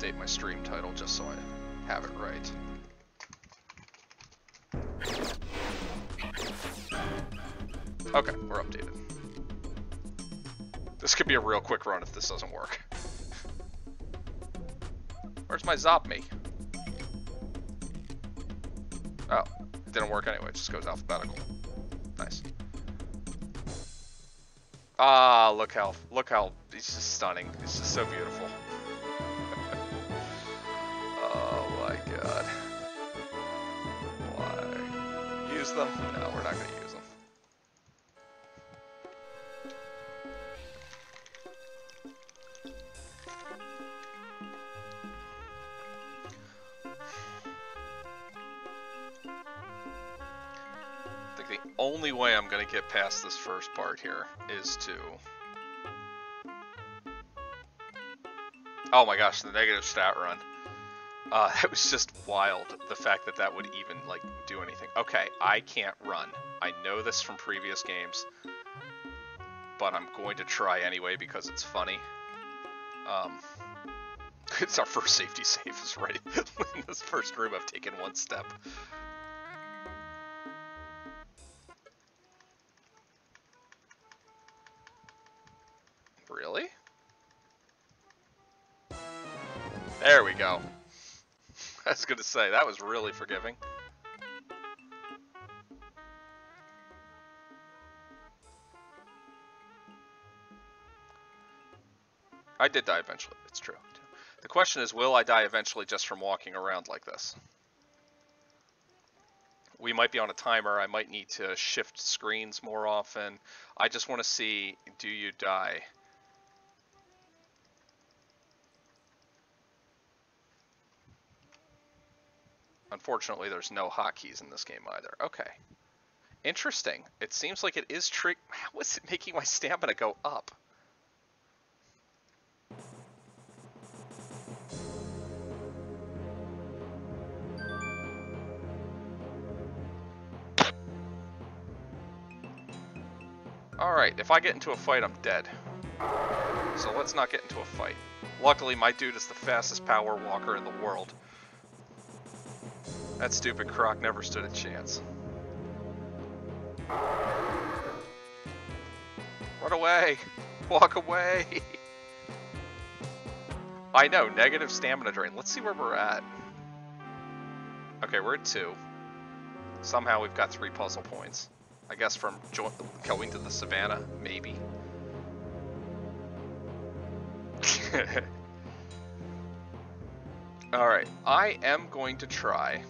update my stream title just so I have it right. Okay, we're updated. This could be a real quick run if this doesn't work. Where's my Zopme? Oh, it didn't work anyway, it just goes alphabetical. Nice. Ah, look how, look how, he's just stunning. He's just so beautiful. Use them? No, we're not gonna use them. I think the only way I'm gonna get past this first part here is to... Oh my gosh, the negative stat run. Uh, it was just wild, the fact that that would even, like, do anything. Okay, I can't run. I know this from previous games, but I'm going to try anyway because it's funny. Um, it's our first safety save is right in this first room I've taken one step. Gonna say, that was really forgiving. I did die eventually, it's true. The question is, will I die eventually just from walking around like this? We might be on a timer, I might need to shift screens more often. I just want to see, do you die? Unfortunately, there's no hotkeys in this game either. Okay. Interesting. It seems like it is trick. How is it making my stamina go up? Alright, if I get into a fight, I'm dead. So let's not get into a fight. Luckily, my dude is the fastest power walker in the world. That stupid croc never stood a chance. Run away! Walk away! I know, negative stamina drain. Let's see where we're at. Okay, we're at two. Somehow we've got three puzzle points. I guess from going to the savannah, maybe. Alright, I am going to try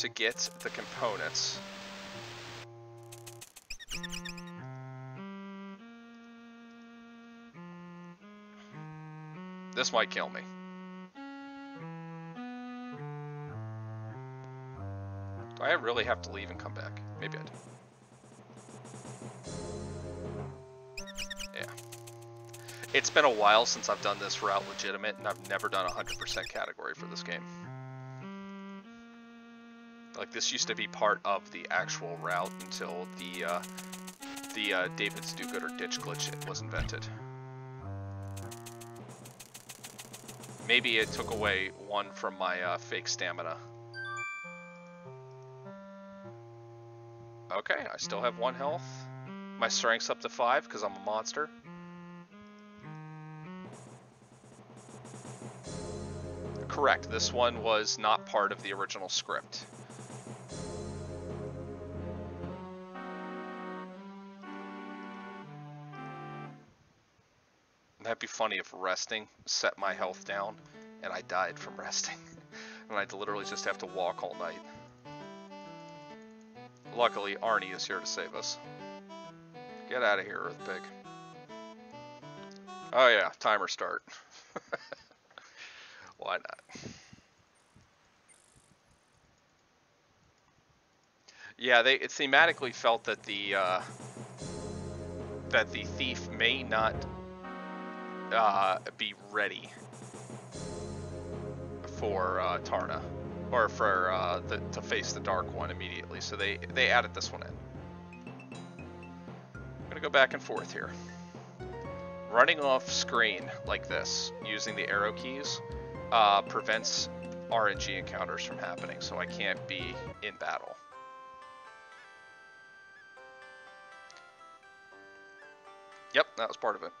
to get the components. This might kill me. Do I really have to leave and come back? Maybe I do. Yeah. It's been a while since I've done this route legitimate, and I've never done 100% category for this game. Like, this used to be part of the actual route until the, uh, the uh, David's Do-Gooder ditch glitch was invented. Maybe it took away one from my uh, fake stamina. Okay, I still have one health. My strength's up to five because I'm a monster. Correct, this one was not part of the original script. That'd be funny if resting set my health down and I died from resting. and I'd literally just have to walk all night. Luckily, Arnie is here to save us. Get out of here, Earth Pig. Oh yeah, timer start. Why not? Yeah, they it thematically felt that the uh, that the thief may not uh, be ready for uh, Tarna, or for uh, the, to face the Dark One immediately. So they they added this one in. I'm gonna go back and forth here. Running off screen like this, using the arrow keys, uh, prevents RNG encounters from happening, so I can't be in battle. Yep, that was part of it.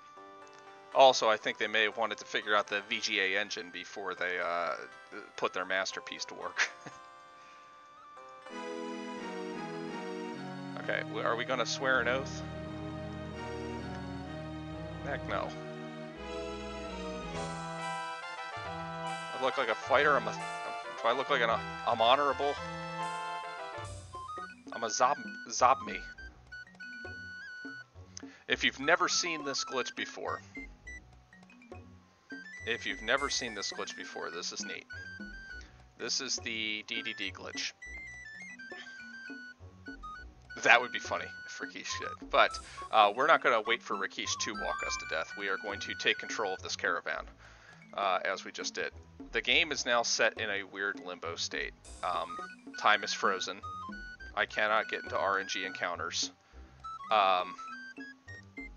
Also, I think they may have wanted to figure out the VGA engine before they uh, put their masterpiece to work. okay, are we going to swear an oath? Heck no. I look like a fighter. I'm a. Do I look like an? I'm honorable. I'm a zob zob me. If you've never seen this glitch before, if you've never seen this glitch before, this is neat. This is the DDD glitch. That would be funny if Rakeesh did. But uh, we're not going to wait for Rakeesh to walk us to death. We are going to take control of this caravan, uh, as we just did. The game is now set in a weird limbo state. Um, time is frozen. I cannot get into RNG encounters. Um,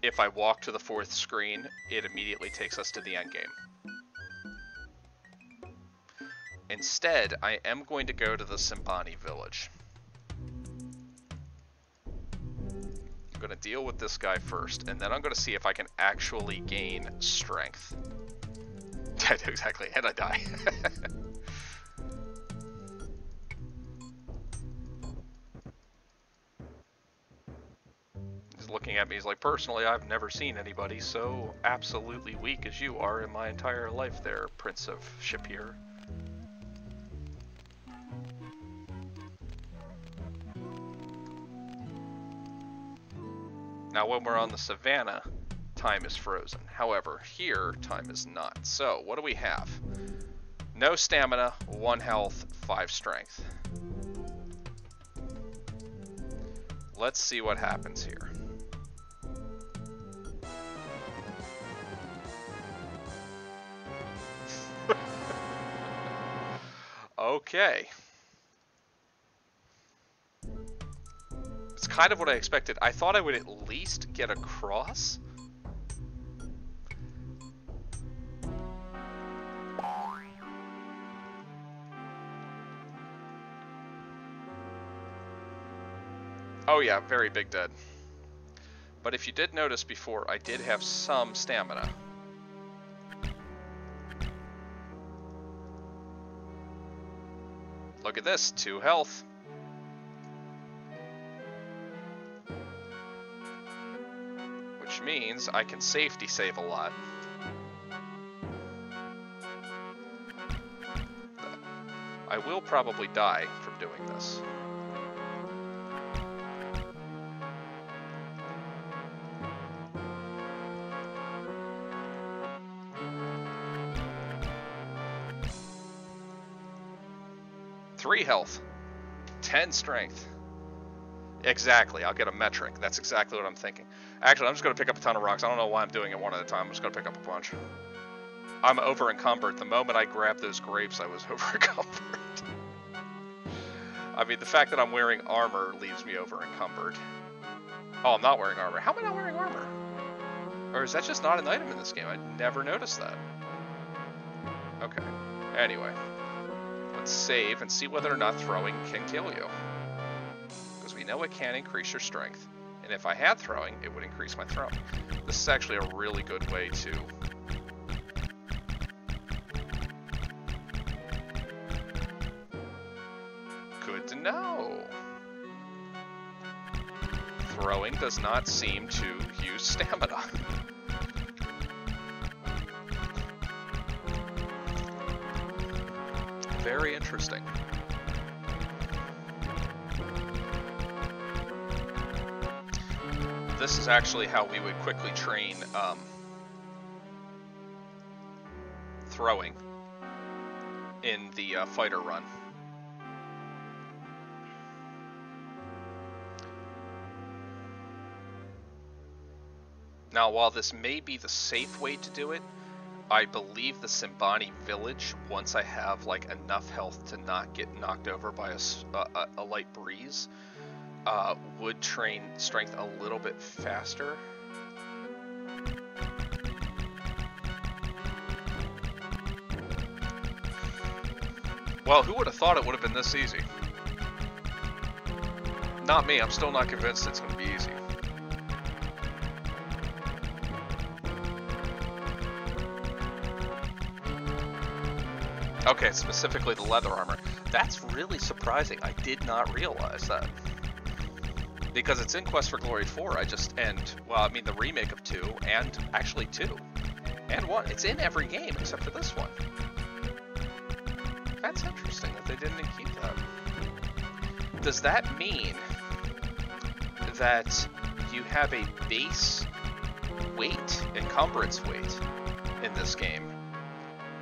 if I walk to the fourth screen, it immediately takes us to the end game. Instead, I am going to go to the Simbani village. I'm going to deal with this guy first, and then I'm going to see if I can actually gain strength. exactly, and I die. He's looking at me, he's like, personally, I've never seen anybody so absolutely weak as you are in my entire life there, Prince of Shapeir. Now when we're on the savannah, time is frozen. However, here, time is not. So, what do we have? No stamina, 1 health, 5 strength. Let's see what happens here. okay. Kind of what I expected. I thought I would at least get across. Oh yeah, very big dead. But if you did notice before, I did have some stamina. Look at this, two health. Means I can safety save a lot. I will probably die from doing this. Three health, 10 strength. Exactly, I'll get a metric. That's exactly what I'm thinking. Actually, I'm just going to pick up a ton of rocks. I don't know why I'm doing it one at a time. I'm just going to pick up a bunch. I'm over encumbered. The moment I grabbed those grapes, I was over encumbered. I mean, the fact that I'm wearing armor leaves me over encumbered. Oh, I'm not wearing armor. How am I not wearing armor? Or is that just not an item in this game? I never noticed that. Okay. Anyway. Let's save and see whether or not throwing can kill you. Because we know it can increase your strength. And if I had throwing, it would increase my throwing. This is actually a really good way to Good to know. Throwing does not seem to use stamina. Very interesting. This is actually how we would quickly train um, throwing in the uh, fighter run. Now, while this may be the safe way to do it, I believe the Simbani village, once I have like enough health to not get knocked over by a, a, a light breeze, uh, would train strength a little bit faster. Well, who would have thought it would have been this easy? Not me, I'm still not convinced it's going to be easy. Okay, specifically the leather armor. That's really surprising. I did not realize that. Because it's in Quest for Glory 4, I just, and, well, I mean the remake of 2, and actually 2, and 1. It's in every game except for this one. That's interesting that they didn't keep that. Does that mean that you have a base weight, encumbrance weight, in this game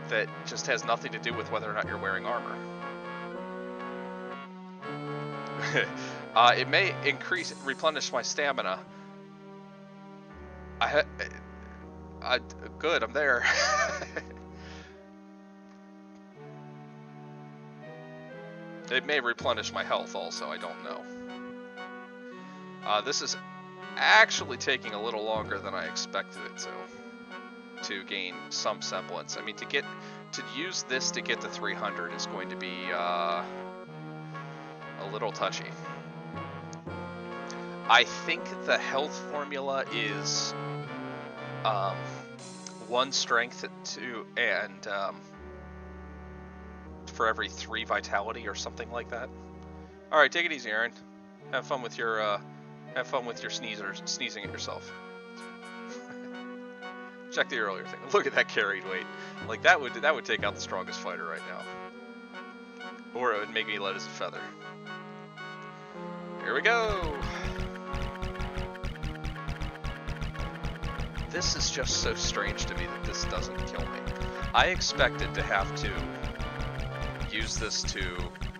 that just has nothing to do with whether or not you're wearing armor? uh, it may increase, replenish my stamina. I, I, good, I'm there. it may replenish my health also, I don't know. Uh, this is actually taking a little longer than I expected it to to gain some semblance. I mean, to get to use this to get to 300 is going to be uh, a little touchy. I think the health formula is um, one strength to and um, for every three vitality or something like that. All right, take it easy, Aaron. Have fun with your uh, have fun with your sneezers, sneezing at yourself. Check the earlier thing. Look at that carried weight. Like that would that would take out the strongest fighter right now. Or it would make me light as a feather. Here we go. This is just so strange to me that this doesn't kill me. I expected to have to use this to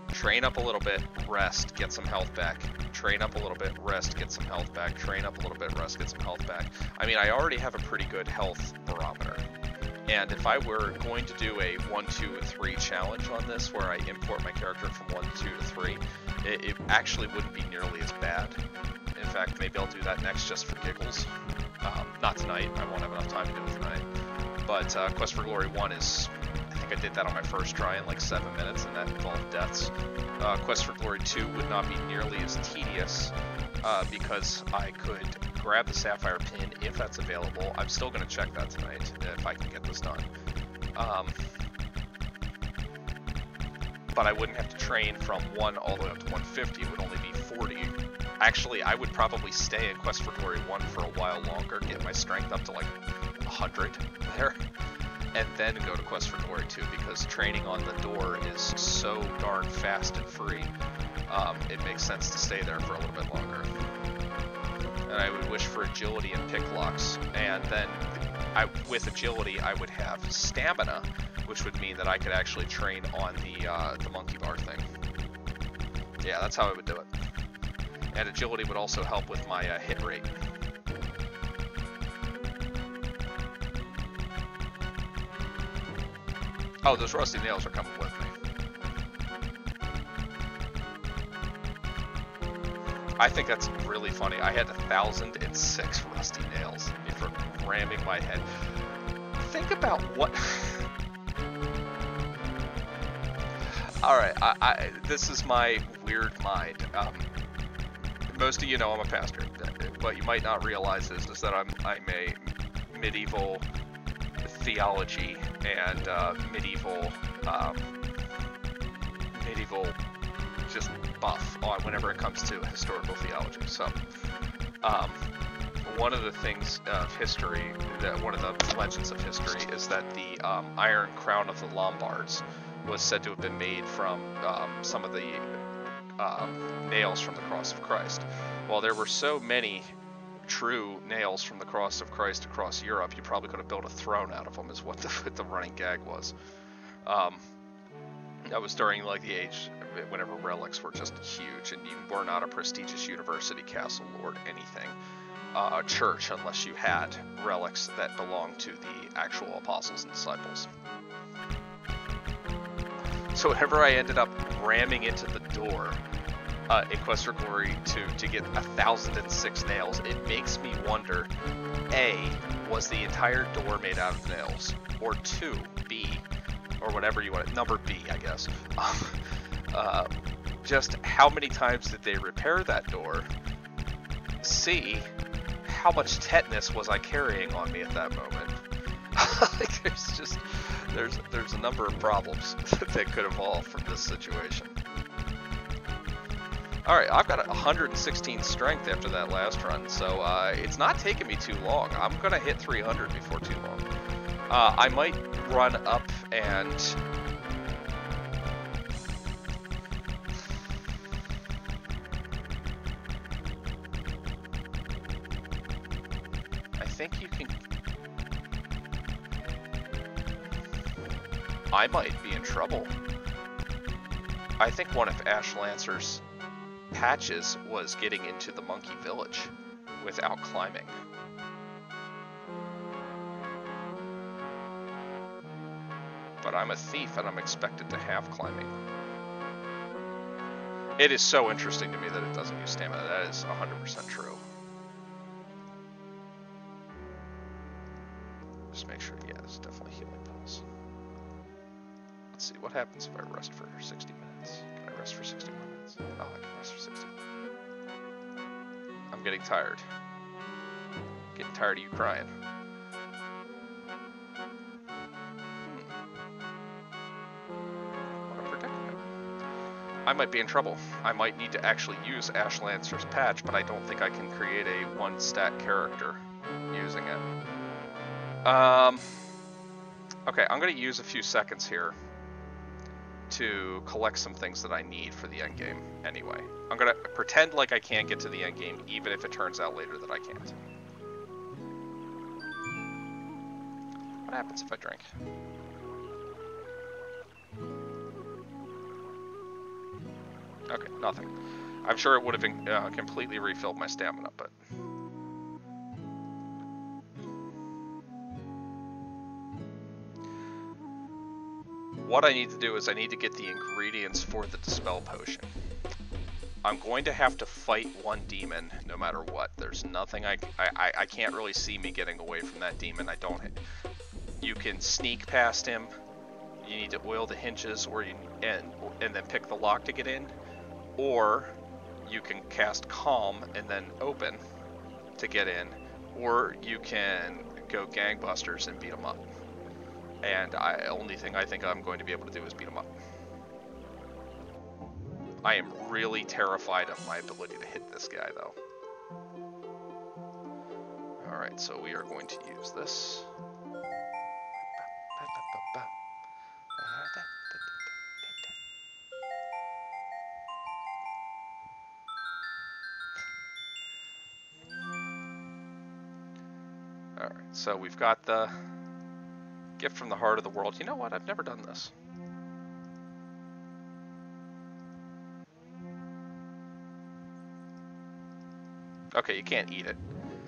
train up a little bit, rest, get some health back, train up a little bit, rest, get some health back, train up a little bit, rest, get some health back. I mean, I already have a pretty good health barometer. And if I were going to do a 1, 2, and 3 challenge on this, where I import my character from 1, 2 to 3, it, it actually wouldn't be nearly as bad. In fact, maybe I'll do that next just for giggles. Um, not tonight, I won't have enough time to do it tonight. But uh, Quest for Glory 1 is I think I did that on my first try in like seven minutes, and that involved deaths. Uh, Quest for Glory 2 would not be nearly as tedious uh, because I could grab the Sapphire pin if that's available. I'm still going to check that tonight if I can get this done. Um, but I wouldn't have to train from 1 all the way up to 150. It would only be 40. Actually, I would probably stay in Quest for Glory 1 for a while longer, get my strength up to like 100 there and then go to Quest for Glory 2 because training on the door is so darn fast and free. Um, it makes sense to stay there for a little bit longer. And I would wish for agility and pick locks, and then I, with agility I would have stamina, which would mean that I could actually train on the uh, the monkey bar thing. Yeah, that's how I would do it. And agility would also help with my uh, hit rate. Oh, those rusty nails are coming with me. I think that's really funny. I had a thousand and six rusty nails for ramming my head. Think about what. All right, I, I, this is my weird mind. Um, most of you know I'm a pastor. What you might not realize is, is that I'm I'm a medieval theology and uh, medieval um, medieval just buff on whenever it comes to historical theology. So um, one of the things of history, that one of the legends of history, is that the um, Iron Crown of the Lombards was said to have been made from um, some of the um, nails from the cross of Christ. While there were so many true nails from the cross of Christ across Europe, you probably could have built a throne out of them, is what the, the running gag was. That was during like the age whenever relics were just huge, and you were not a prestigious university, castle, lord, anything, uh, church, unless you had relics that belonged to the actual apostles and disciples. So whenever I ended up ramming into the door uh, in Quest for Glory to to get a thousand and six nails, it makes me wonder: A, was the entire door made out of nails? Or two, B, or whatever you want, number B, I guess. uh, just how many times did they repair that door? C, how much tetanus was I carrying on me at that moment? like, there's just there's there's a number of problems that could evolve from this situation. All right, I've got 116 strength after that last run, so uh, it's not taking me too long. I'm gonna hit 300 before too long. Uh, I might run up and I think you can I might be in trouble. I think one of Ash Lancer's patches was getting into the monkey village without climbing. But I'm a thief and I'm expected to have climbing. It is so interesting to me that it doesn't use stamina. That is 100% true. Just make sure, yeah, it's definitely healing pills. Let's see, what happens if I rest for 60 minutes? Can I rest for 60 minutes? Oh, I can rest for 60 I'm getting tired. Getting tired of you crying. I might be in trouble. I might need to actually use Ash Lancer's patch, but I don't think I can create a one stat character using it. Um, okay, I'm going to use a few seconds here to collect some things that I need for the end game anyway. I'm going to pretend like I can't get to the end game, even if it turns out later that I can't. What happens if I drink? Okay, nothing. I'm sure it would have uh, completely refilled my stamina, but... What I need to do is I need to get the ingredients for the Dispel Potion. I'm going to have to fight one demon no matter what. There's nothing I, I, I can't really see me getting away from that demon. I don't. You can sneak past him. You need to oil the hinges or you and and then pick the lock to get in, or you can cast calm and then open to get in, or you can go gangbusters and beat them up. And I only thing I think I'm going to be able to do is beat them up. I am really terrified of my ability to hit this guy, though. Alright, so we are going to use this. So we've got the gift from the heart of the world. You know what? I've never done this. Okay, you can't eat it.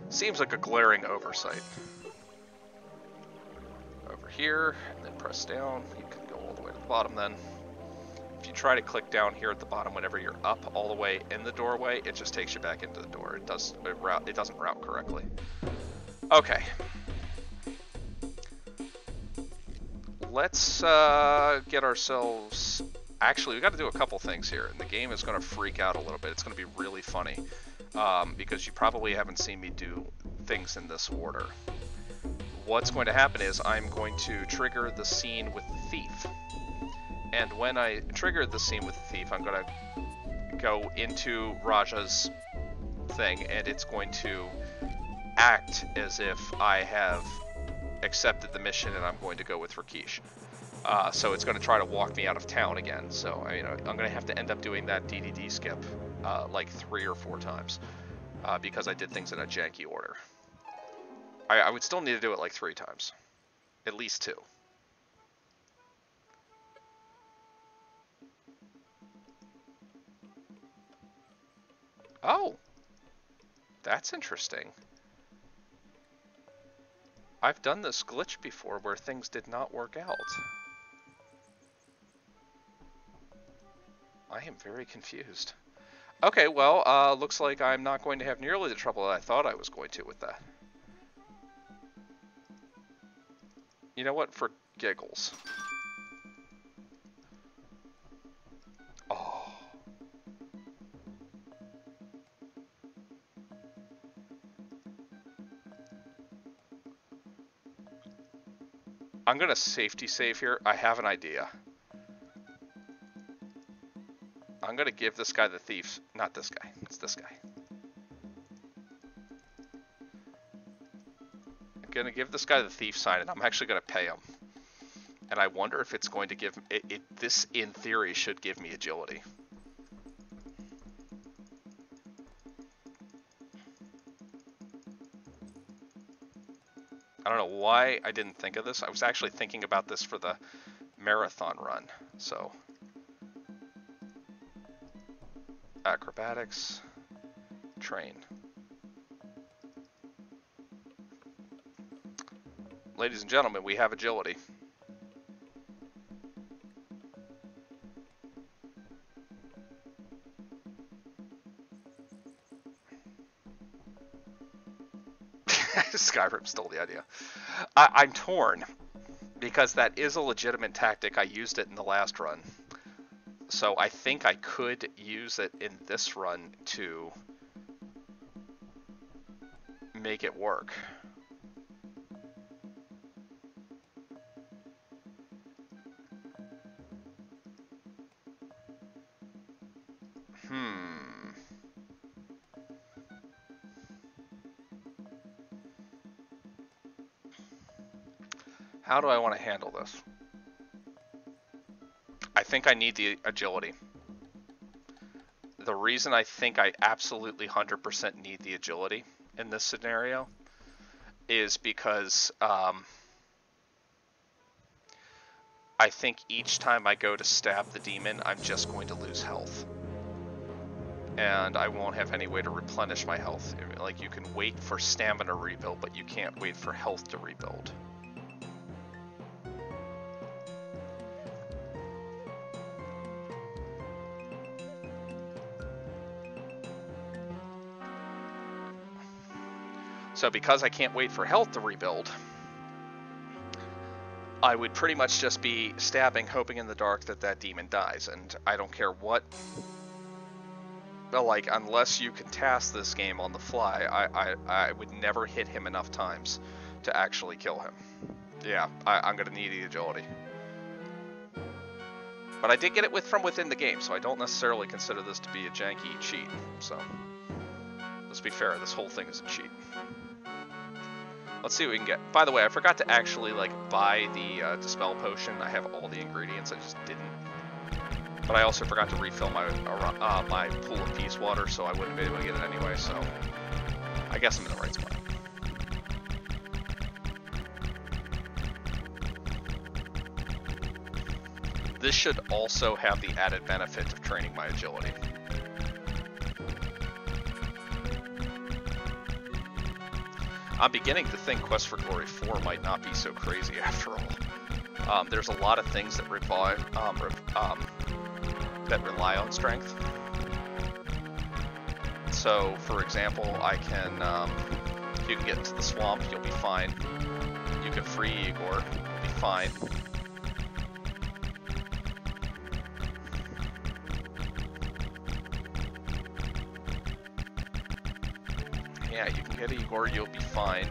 Seems like a glaring oversight. Over here, and then press down. You can go all the way to the bottom then. If you try to click down here at the bottom whenever you're up all the way in the doorway, it just takes you back into the door. It does it route it doesn't route correctly. Okay. Let's uh, get ourselves actually we got to do a couple things here the game is going to freak out a little bit it's going to be really funny um, because you probably haven't seen me do things in this order. What's going to happen is I'm going to trigger the scene with the thief. And when I trigger the scene with the thief, I'm going to go into Raja's thing and it's going to act as if I have accepted the mission and I'm going to go with Rakeesh. Uh, so it's going to try to walk me out of town again. So I mean, I'm going to have to end up doing that DDD skip uh, like three or four times uh, because I did things in a janky order. I, I would still need to do it like three times, at least two. Oh, that's interesting. I've done this glitch before where things did not work out. I am very confused. Okay, well, uh, looks like I'm not going to have nearly the trouble that I thought I was going to with that. You know what? For giggles. I'm gonna safety save here. I have an idea. I'm gonna give this guy the thief. Not this guy. It's this guy. I'm gonna give this guy the thief sign, and I'm actually gonna pay him. And I wonder if it's going to give it, it. This, in theory, should give me agility. I don't know why I didn't think of this. I was actually thinking about this for the marathon run. So, acrobatics, train. Ladies and gentlemen, we have agility. Skyrim stole the idea. I, I'm torn because that is a legitimate tactic. I used it in the last run. So I think I could use it in this run to make it work. Hmm. How do I want to handle this? I think I need the agility. The reason I think I absolutely 100% need the agility in this scenario is because um, I think each time I go to stab the demon, I'm just going to lose health. And I won't have any way to replenish my health. Like, you can wait for stamina rebuild, but you can't wait for health to rebuild. So because I can't wait for health to rebuild, I would pretty much just be stabbing, hoping in the dark that that demon dies. And I don't care what... But like, unless you can task this game on the fly, I, I, I would never hit him enough times to actually kill him. Yeah, I, am going to need the agility. But I did get it with from within the game, so I don't necessarily consider this to be a janky cheat. So, let's be fair, this whole thing is a cheat. Let's see what we can get. By the way, I forgot to actually like buy the uh, dispel potion. I have all the ingredients. I just didn't. But I also forgot to refill my uh, my pool of peace water, so I wouldn't be able to get it anyway. So I guess I'm in the right spot. This should also have the added benefit of training my agility. I'm beginning to think Quest for Glory 4 might not be so crazy after all. Um, there's a lot of things that rely, um, um, that rely on strength. So, for example, I can, um, you can get into the swamp, you'll be fine. You can free Igor, you'll be fine. yeah, you can get Igor, you'll fine.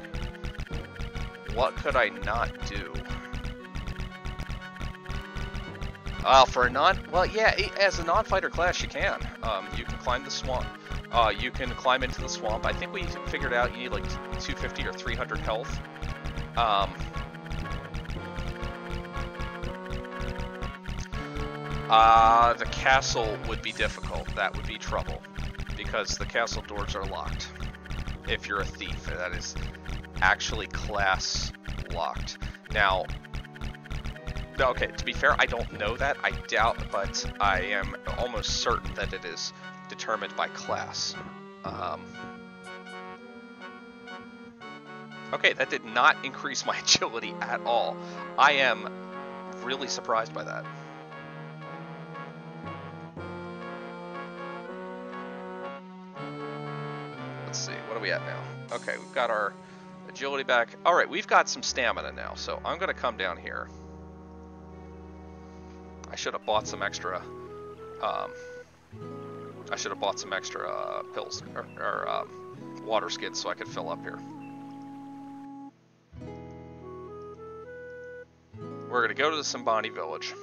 What could I not do? Uh, for a non, well, yeah, as a non-fighter class, you can. Um, you can climb the swamp. Uh, you can climb into the swamp. I think we figured out you need like 250 or 300 health. Um, uh, the castle would be difficult. That would be trouble because the castle doors are locked if you're a thief. That is actually class locked. Now, okay, to be fair, I don't know that. I doubt, but I am almost certain that it is determined by class. Um, okay, that did not increase my agility at all. I am really surprised by that. We at now? Okay, we've got our agility back. All right, we've got some stamina now, so I'm going to come down here. I should have bought some extra. Um, I should have bought some extra uh, pills or, or um, water skids so I could fill up here. We're going to go to the Simbani village.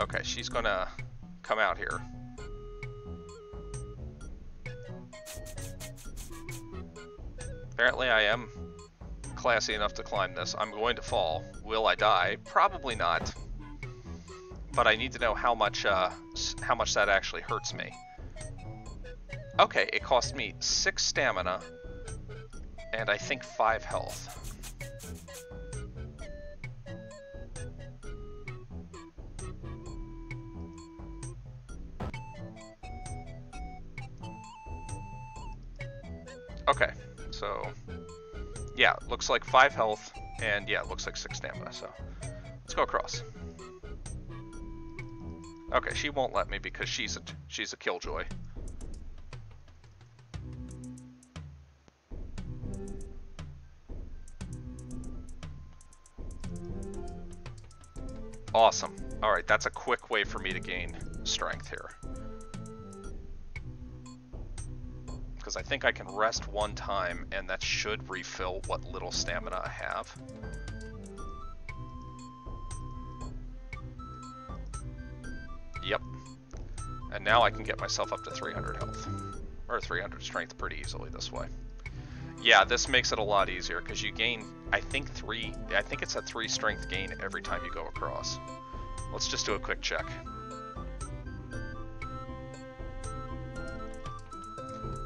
Okay, she's to come out here. Apparently I am classy enough to climb this. I'm going to fall. Will I die? Probably not. But I need to know how much uh, how much that actually hurts me. Okay, it cost me 6 stamina and I think 5 health. Okay, so yeah, looks like 5 health, and yeah, looks like 6 stamina, so let's go across. Okay, she won't let me because she's a, she's a killjoy. Awesome. Alright, that's a quick way for me to gain strength here. Because I think I can rest one time, and that should refill what little stamina I have. Yep. And now I can get myself up to 300 health. Or 300 strength pretty easily this way. Yeah, this makes it a lot easier because you gain, I think three, I think it's a three strength gain every time you go across. Let's just do a quick check.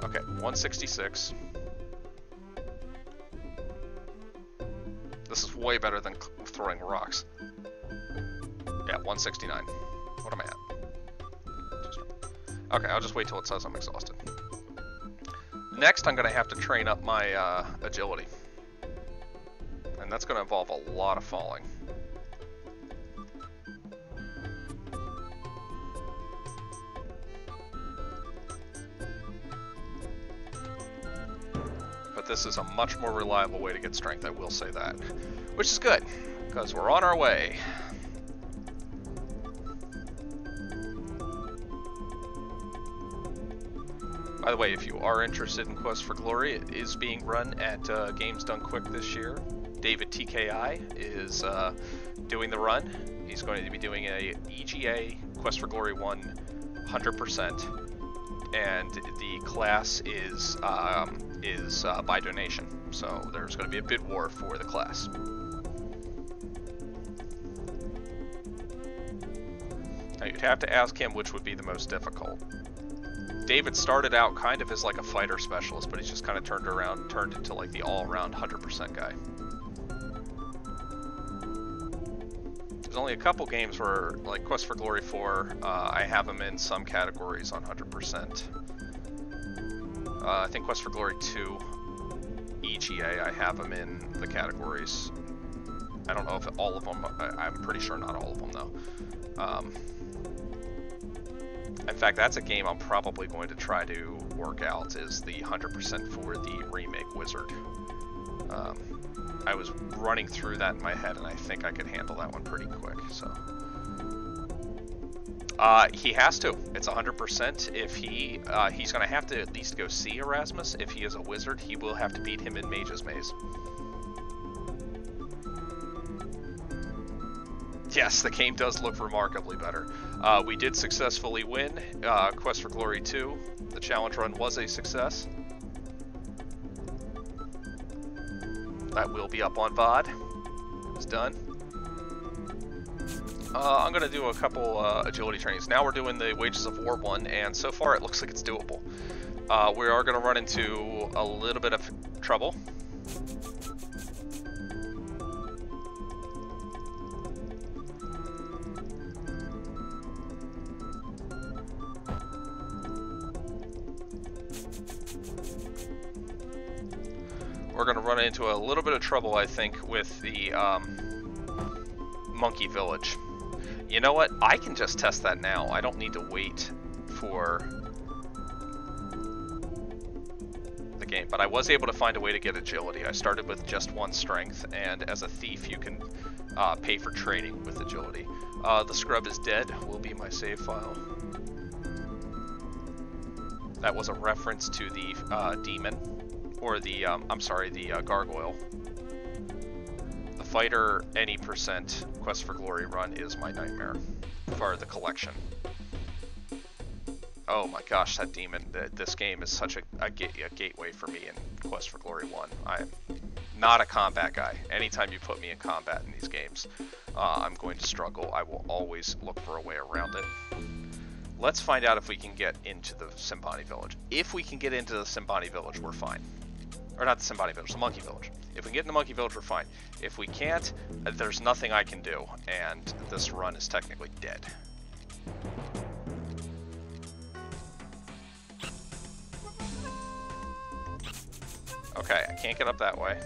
Okay, 166. This is way better than throwing rocks. Yeah, 169. What am I at? Okay, I'll just wait till it says I'm exhausted. Next, I'm going to have to train up my uh, agility. And that's going to involve a lot of falling. This is a much more reliable way to get strength, I will say that. Which is good, because we're on our way. By the way, if you are interested in Quest for Glory, it is being run at uh, Games Done Quick this year. David TKI is uh, doing the run. He's going to be doing a EGA Quest for Glory 1 100%, and the class is um, is uh, by donation. So there's going to be a bid war for the class. Now you'd have to ask him which would be the most difficult. David started out kind of as like a fighter specialist, but he's just kind of turned around, turned into like the all-around 100% guy. There's only a couple games where, like Quest for Glory 4, uh, I have him in some categories on 100%. Uh, I think Quest for Glory 2, EGA, I have them in the categories. I don't know if all of them, I, am pretty sure not all of them though. Um, in fact, that's a game I'm probably going to try to work out is the 100% for the remake Wizard. Um, I was running through that in my head, and I think I could handle that one pretty quick. So, uh, he has to. It's 100%. If he uh, he's going to have to at least go see Erasmus. If he is a wizard, he will have to beat him in Mage's Maze. Yes, the game does look remarkably better. Uh, we did successfully win uh, Quest for Glory 2. The challenge run was a success. That will be up on VOD. It's done. Uh, I'm going to do a couple uh, agility trainings. Now we're doing the Wages of War one, and so far it looks like it's doable. Uh, we are going to run into a little bit of trouble. we're going to run into a little bit of trouble, I think, with the um, Monkey Village. You know what? I can just test that now. I don't need to wait for the game. But I was able to find a way to get agility. I started with just one strength, and as a thief, you can uh, pay for trading with agility. Uh, the scrub is dead will be my save file. That was a reference to the uh, demon, or the, um, I'm sorry, the uh, gargoyle. Fighter any percent Quest for Glory run is my nightmare for the collection. Oh my gosh, that demon, this game is such a, a, a gateway for me in Quest for Glory 1. I'm not a combat guy. Anytime you put me in combat in these games, uh, I'm going to struggle. I will always look for a way around it. Let's find out if we can get into the Simbani village. If we can get into the Simbani village, we're fine. Or not the Simbani village, the monkey village. If we get in the monkey village, we're fine. If we can't, there's nothing I can do, and this run is technically dead. Okay, I can't get up that way.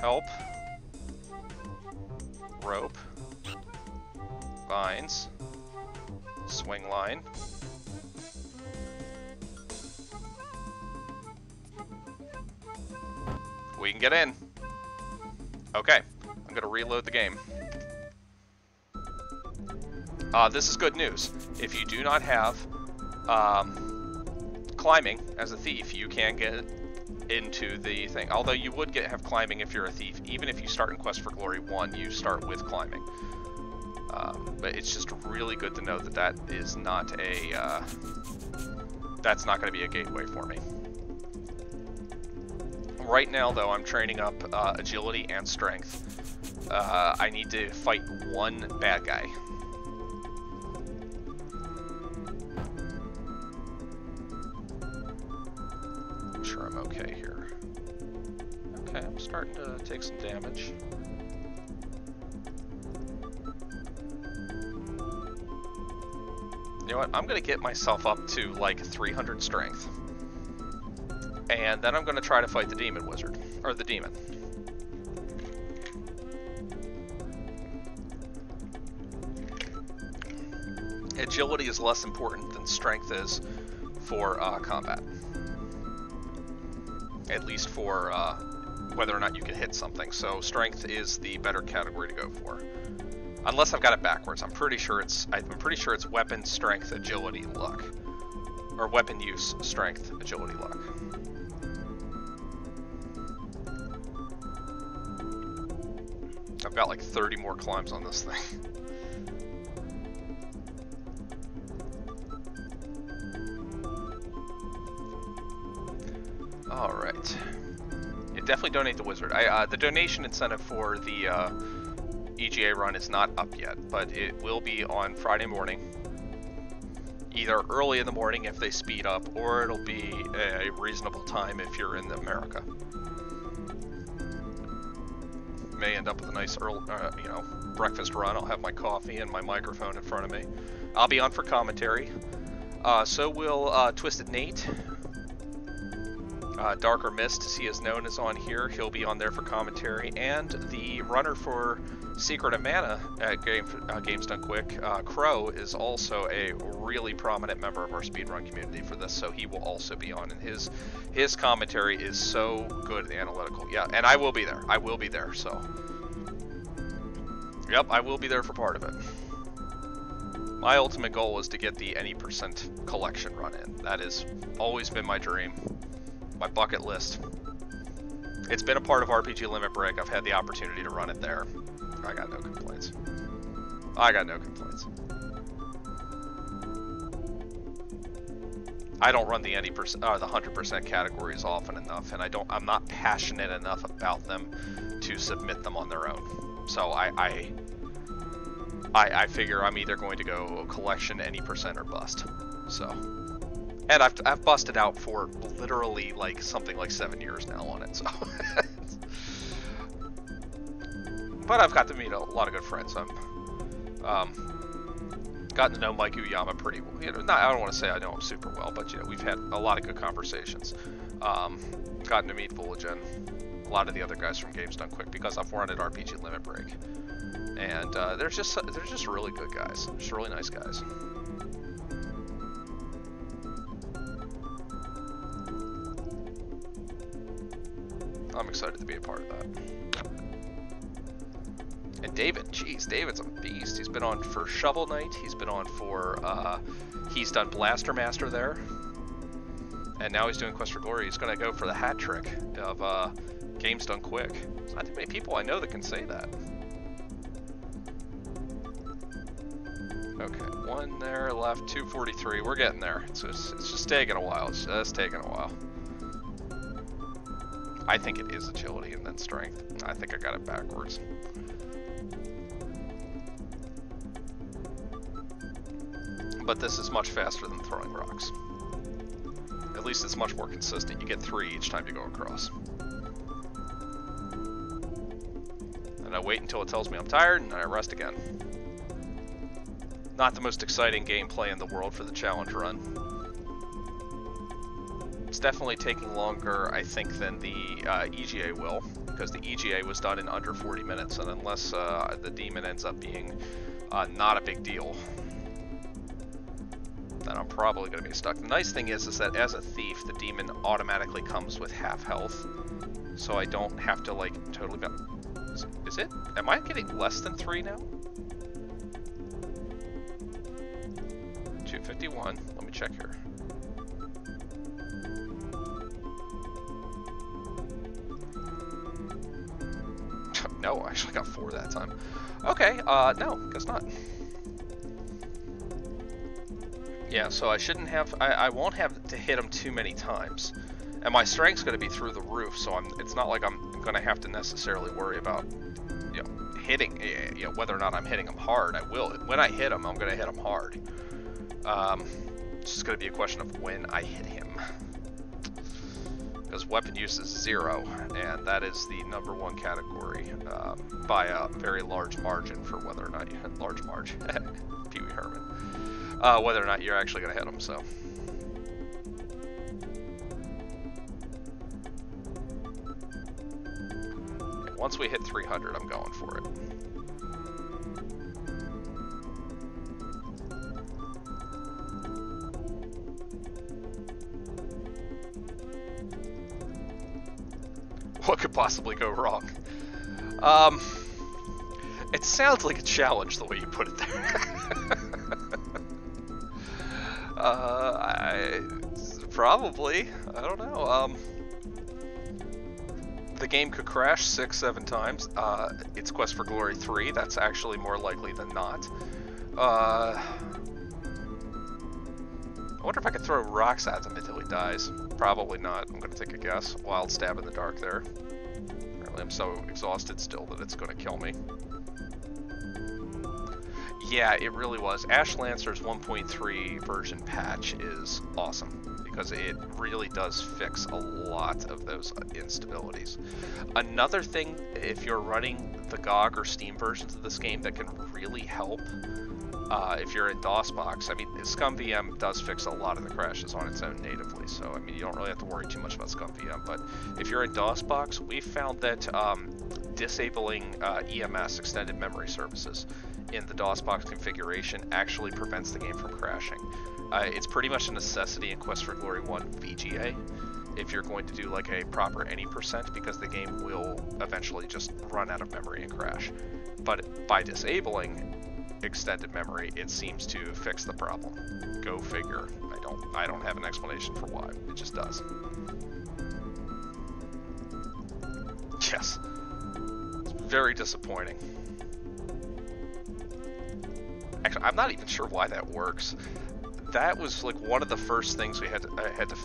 Help. Rope vines, swing line. We can get in. Okay, I'm gonna reload the game. Uh, this is good news. If you do not have um, climbing as a thief, you can get into the thing. Although you would get have climbing if you're a thief. Even if you start in Quest for Glory 1, you start with climbing. Um, but it's just really good to know that that is not a, uh, that's not going to be a gateway for me. Right now, though, I'm training up uh, agility and strength. Uh, I need to fight one bad guy. I'm sure I'm okay here. Okay, I'm starting to take some damage. You know what? I'm going to get myself up to like 300 strength. And then I'm going to try to fight the demon wizard. Or the demon. Agility is less important than strength is for uh, combat. At least for uh, whether or not you can hit something. So strength is the better category to go for. Unless I've got it backwards. I'm pretty sure it's I'm pretty sure it's weapon, strength, agility, luck. Or weapon use, strength, agility, luck. Got like 30 more climbs on this thing. Alright. Yeah, definitely donate the wizard. I, uh, the donation incentive for the uh, EGA run is not up yet, but it will be on Friday morning. Either early in the morning if they speed up, or it'll be a reasonable time if you're in America. May end up with a nice early, uh, you know, breakfast run. I'll have my coffee and my microphone in front of me. I'll be on for commentary. Uh, so will uh, Twisted Nate. Uh, Darker Mist, as he is known, is on here. He'll be on there for commentary. And the runner for Secret of Mana at Game, uh, Games Done Quick, uh, Crow is also a really prominent member of our speedrun community for this, so he will also be on. And his his commentary is so good and analytical. Yeah, and I will be there. I will be there. So, yep, I will be there for part of it. My ultimate goal is to get the any percent collection run in. That has always been my dream, my bucket list. It's been a part of RPG Limit Break. I've had the opportunity to run it there. I got no complaints. I got no complaints. I don't run the any percent or uh, the hundred percent categories often enough, and I don't. I'm not passionate enough about them to submit them on their own. So I, I, I, I figure I'm either going to go collection any percent or bust. So, and I've I've busted out for literally like something like seven years now on it. So. but I've got to meet a lot of good friends. I'm um, gotten to know Mike Uyama pretty well. You know, not, I don't want to say I know him super well, but you know, we've had a lot of good conversations. Um, gotten to meet Vooligen, a lot of the other guys from Games Done Quick because I've run at RPG Limit Break, and uh, they're just they're just really good guys, just really nice guys. I'm excited to be a part of that. David. David, jeez, David's a beast. He's been on for Shovel Knight. He's been on for, uh, he's done Blaster Master there. And now he's doing Quest for Glory. He's going to go for the hat trick of uh, games done quick. There's not too many people I know that can say that. Okay, one there left, 243. We're getting there. It's just, it's just taking a while. It's just taking a while. I think it is agility and then strength. I think I got it backwards. But this is much faster than throwing rocks. At least it's much more consistent. You get three each time you go across. And I wait until it tells me I'm tired, and I rest again. Not the most exciting gameplay in the world for the challenge run. It's definitely taking longer, I think, than the uh, EGA will, because the EGA was done in under 40 minutes, and unless uh, the demon ends up being uh, not a big deal, then I'm probably going to be stuck. The nice thing is, is that as a thief, the demon automatically comes with half health, so I don't have to, like, totally... Is, is it? Am I getting less than three now? 251. Let me check here. no, I actually got four that time. Okay, uh, no, guess not. Yeah, so I shouldn't have, I, I won't have to hit him too many times. And my strength's going to be through the roof, so I'm, it's not like I'm going to have to necessarily worry about, you know, hitting, you know, whether or not I'm hitting him hard. I will. When I hit him, I'm going to hit him hard. Um, it's just going to be a question of when I hit him. Because weapon use is zero, and that is the number one category um, by a very large margin for whether or not you hit large margin. Pee Wee Herman. Uh, whether or not you're actually going to hit them. so. Once we hit 300, I'm going for it. what could possibly go wrong? Um, it sounds like a challenge the way you put it there. uh, I probably. I don't know. Um, the game could crash six, seven times. Uh, it's Quest for Glory 3. That's actually more likely than not. Uh, I wonder if I could throw rocks at him until he dies. Probably not. I'm going to take a guess. Wild stab in the dark there. Apparently I'm so exhausted still that it's going to kill me. Yeah, it really was. Ash Lancer's 1.3 version patch is awesome because it really does fix a lot of those instabilities. Another thing, if you're running the GOG or Steam versions of this game that can really help uh, if you're in DOSBox, I mean, ScummVM does fix a lot of the crashes on its own natively, so I mean, you don't really have to worry too much about ScummVM. But if you're in DOSBox, we found that um, disabling uh, EMS, Extended Memory Services, in the DOSBox configuration actually prevents the game from crashing. Uh, it's pretty much a necessity in Quest for Glory 1 VGA if you're going to do like a proper any percent because the game will eventually just run out of memory and crash. But by disabling extended memory, it seems to fix the problem. Go figure. I don't I don't have an explanation for why. It just does. Yes. It's very disappointing. Actually, I'm not even sure why that works. That was like one of the first things we had to, I had to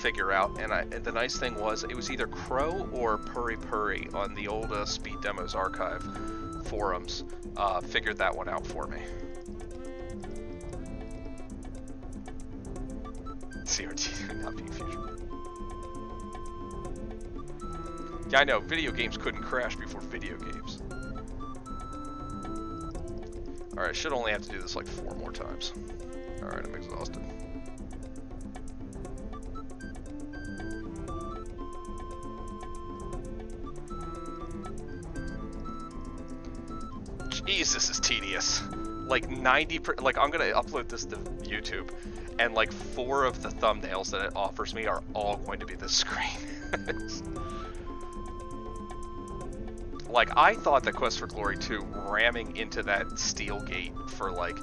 figure out, and, I, and the nice thing was it was either Crow or Purry Purry on the old uh, Speed Demos archive forums uh, figured that one out for me. CRT not being fusion. Yeah, I know, video games couldn't crash before video games. Alright, should only have to do this like four more times. Alright, I'm exhausted. Jeez, this is tedious. Like 90 per, like I'm gonna upload this to YouTube, and like four of the thumbnails that it offers me are all going to be this screen. Like, I thought that Quest for Glory 2 ramming into that steel gate for like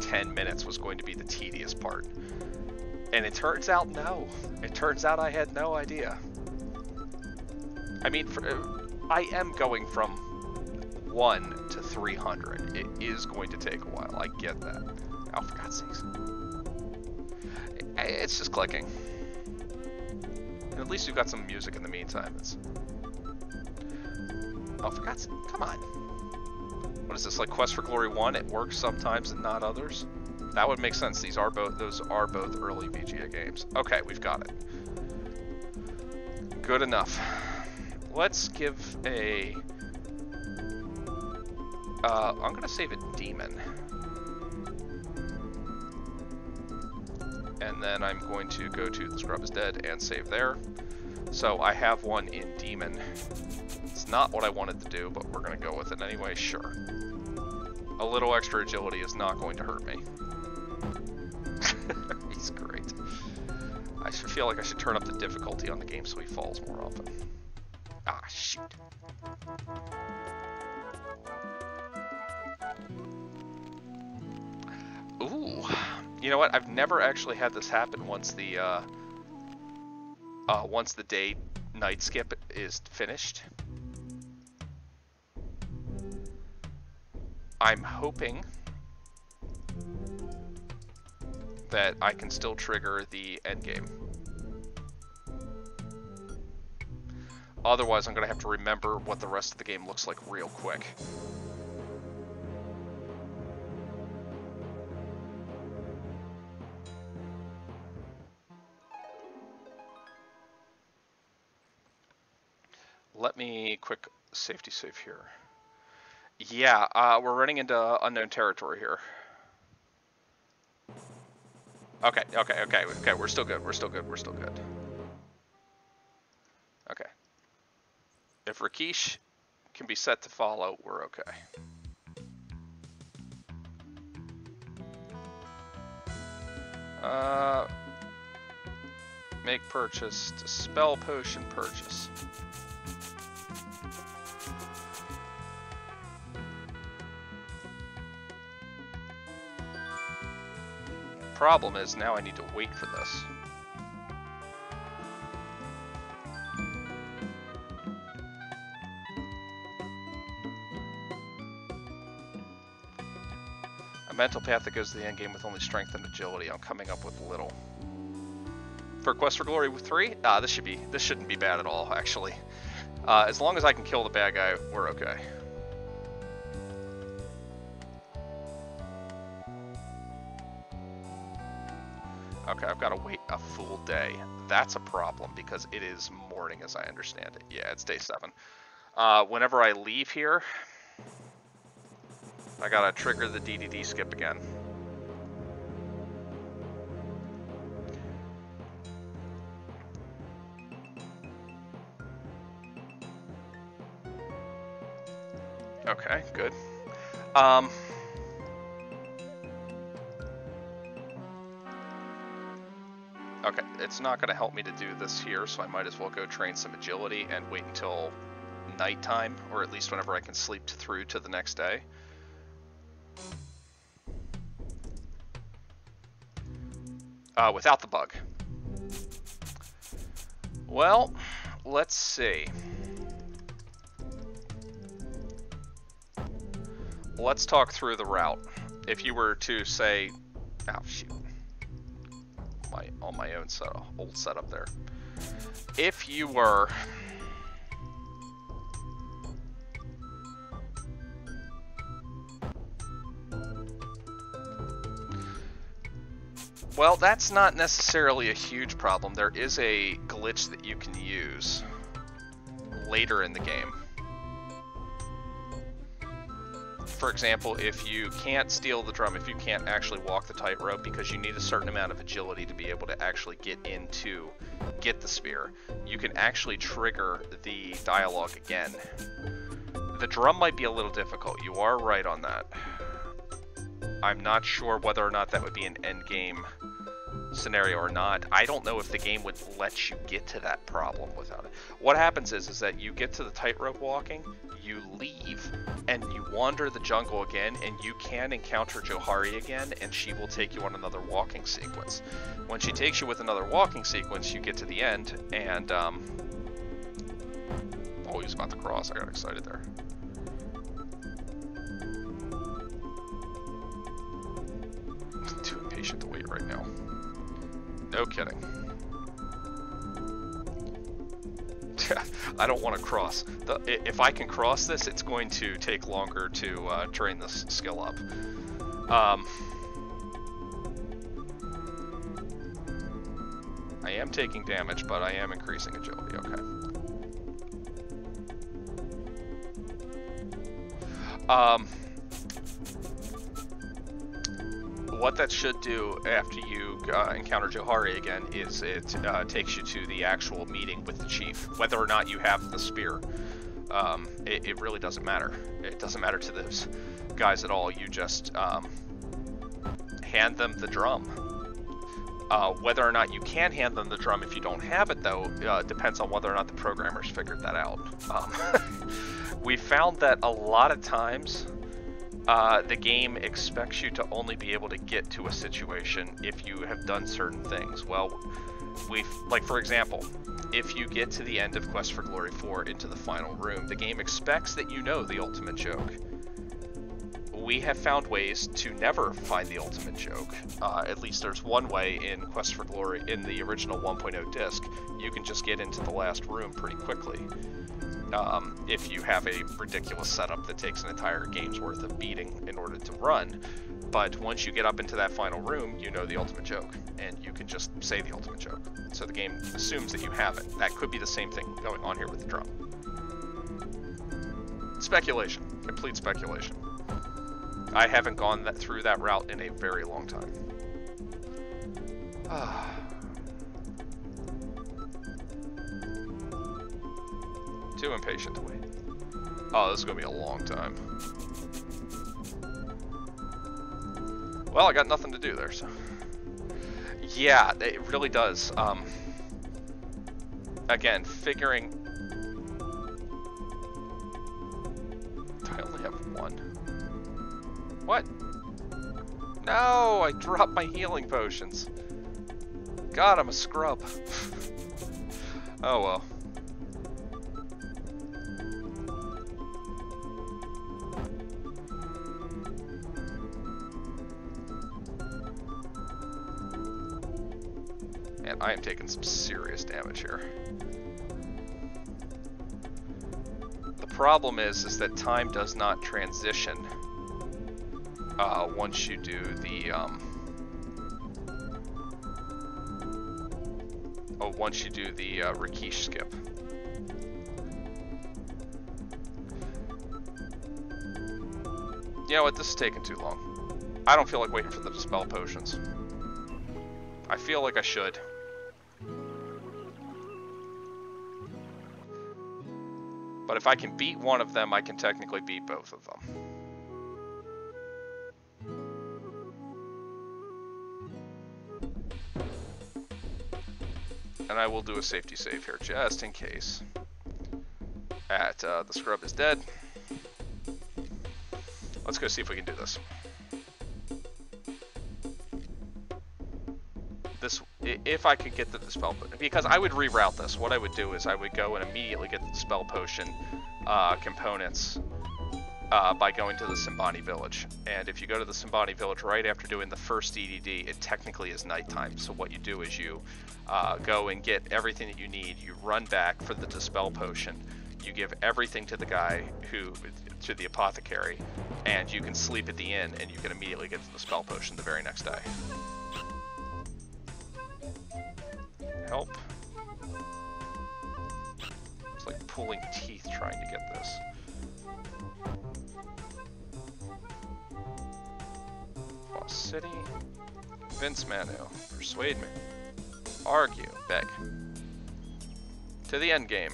10 minutes was going to be the tedious part. And it turns out no. It turns out I had no idea. I mean, for, uh, I am going from 1 to 300. It is going to take a while. I get that. Oh, for God's sakes. It's just clicking. And at least you've got some music in the meantime. It's... Oh, for God's sake. Come on. What is this, like Quest for Glory 1? It works sometimes and not others? That would make sense. These are both, those are both early VGA games. Okay, we've got it. Good enough. Let's give a... Uh, I'm gonna save a demon. And then I'm going to go to the Scrub is Dead and save there. So I have one in Demon. It's not what I wanted to do, but we're gonna go with it anyway, sure. A little extra agility is not going to hurt me. He's great. I feel like I should turn up the difficulty on the game so he falls more often. Ah, shoot. Ooh. You know what? I've never actually had this happen once the, uh, uh, once the day night skip is finished. I'm hoping that I can still trigger the end game. Otherwise, I'm going to have to remember what the rest of the game looks like real quick. Let me quick safety save here. Yeah, uh, we're running into unknown territory here. Okay, okay, okay, okay, we're still good, we're still good, we're still good. Okay. If Rakeesh can be set to follow, we're okay. Uh, make purchase, spell potion purchase. Problem is now I need to wait for this. A mental path that goes to the end game with only strength and agility. I'm coming up with little. For Quest for Glory 3, uh, this should be this shouldn't be bad at all, actually. Uh, as long as I can kill the bad guy, we're okay. Okay, I've got to wait a full day. That's a problem because it is morning as I understand it. Yeah, it's day 7. Uh, whenever I leave here, I gotta trigger the DDD skip again. Okay, good. Um, it's not going to help me to do this here, so I might as well go train some agility and wait until nighttime, or at least whenever I can sleep through to the next day. uh, without the bug. Well, let's see. Let's talk through the route. If you were to say, oh shoot, my on my own set, old setup there. If you were Well, that's not necessarily a huge problem. There is a glitch that you can use later in the game. For example, if you can't steal the drum, if you can't actually walk the tightrope because you need a certain amount of agility to be able to actually get into, get the spear, you can actually trigger the dialogue again. The drum might be a little difficult. You are right on that. I'm not sure whether or not that would be an end game scenario or not. I don't know if the game would let you get to that problem without it. What happens is is that you get to the tightrope walking, you leave, and you wander the jungle again, and you can encounter Johari again, and she will take you on another walking sequence. When she takes you with another walking sequence, you get to the end, and um, oh, he's about to cross. I got excited there. Too impatient to wait right now. No kidding. I don't want to cross. The, if I can cross this, it's going to take longer to uh, train this skill up. Um, I am taking damage, but I am increasing agility. Okay. Um, what that should do after you uh, encounter Johari again is it uh, takes you to the actual meeting with the chief. Whether or not you have the spear, um, it, it, really doesn't matter. It doesn't matter to those guys at all. You just um, hand them the drum. Uh, whether or not you can hand them the drum if you don't have it, though, uh, depends on whether or not the programmers figured that out. Um, we found that a lot of times uh, the game expects you to only be able to get to a situation if you have done certain things. Well, we like for example, if you get to the end of Quest for Glory 4 into the final room, the game expects that you know the ultimate joke. We have found ways to never find the ultimate joke. Uh, at least there's one way in Quest for Glory in the original 1.0 disc. You can just get into the last room pretty quickly um, if you have a ridiculous setup that takes an entire game's worth of beating in order to run. But once you get up into that final room, you know the ultimate joke, and you can just say the ultimate joke. So the game assumes that you have it. That could be the same thing going on here with the drum. Speculation. Complete speculation. I haven't gone that, through that route in a very long time. Ah. Too impatient to wait. Oh, this is gonna be a long time. Well, I got nothing to do there, so. Yeah, it really does. Um, again, figuring... I only have one. What? No, I dropped my healing potions. God, I'm a scrub. oh well. I am taking some serious damage here. The problem is, is that time does not transition uh, once you do the, um, oh, once you do the uh, Rakeesh skip. You know what, this is taking too long. I don't feel like waiting for the Dispel Potions. I feel like I should. If I can beat one of them, I can technically beat both of them. And I will do a safety save here, just in case. At uh, the scrub is dead. Let's go see if we can do this. If I could get the dispel because I would reroute this. What I would do is I would go and immediately get the spell potion uh, components uh, by going to the Simbani village. And if you go to the Simbani village right after doing the first EDD, it technically is nighttime. So what you do is you uh, go and get everything that you need. You run back for the dispel potion. You give everything to the guy who to the apothecary, and you can sleep at the inn, and you can immediately get the spell potion the very next day. Help. It's like pulling teeth trying to get this. Lost City. Vince Manu. Persuade me. Argue. Beg. To the end game.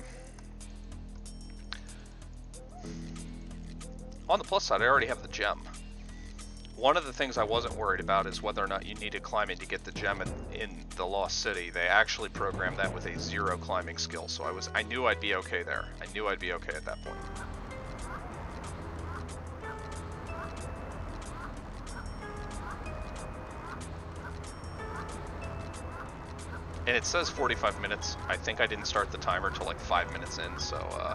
On the plus side, I already have the gem. One of the things I wasn't worried about is whether or not you needed climbing to get the gem in, in the Lost City. They actually programmed that with a zero climbing skill, so I was I knew I'd be okay there. I knew I'd be okay at that point. And it says 45 minutes. I think I didn't start the timer till like five minutes in, so uh,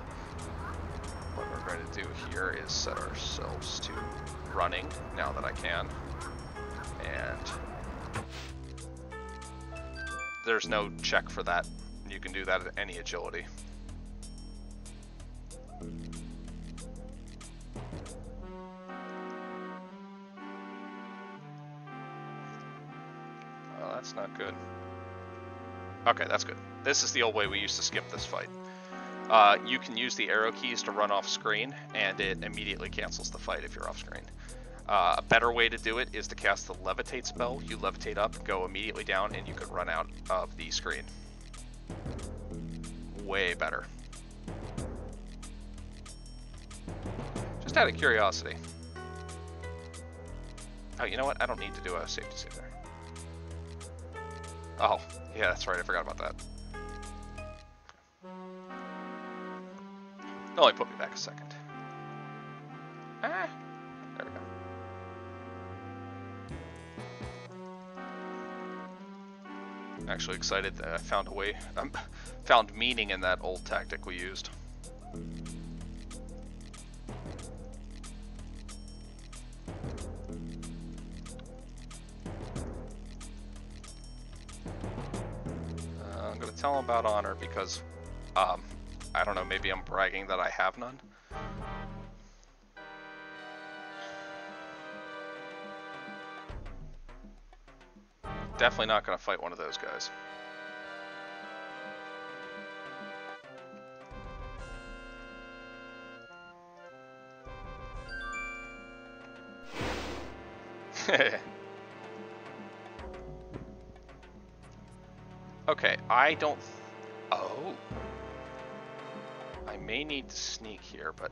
going to do here is set ourselves to running now that I can. And there's no check for that. You can do that at any agility. Well, that's not good. Okay, that's good. This is the old way we used to skip this fight. Uh, you can use the arrow keys to run off screen, and it immediately cancels the fight if you're off screen. Uh, a better way to do it is to cast the levitate spell. You levitate up, go immediately down, and you can run out of the screen. Way better. Just out of curiosity. Oh, you know what? I don't need to do a safety save there. Oh, yeah, that's right. I forgot about that. It only put me back a second. Ah, there we go. Actually excited that I found a way, um, found meaning in that old tactic we used. Uh, I'm gonna tell him about honor because, um, I don't know, maybe I'm bragging that I have none. Definitely not gonna fight one of those guys. okay, I don't... may need to sneak here, but...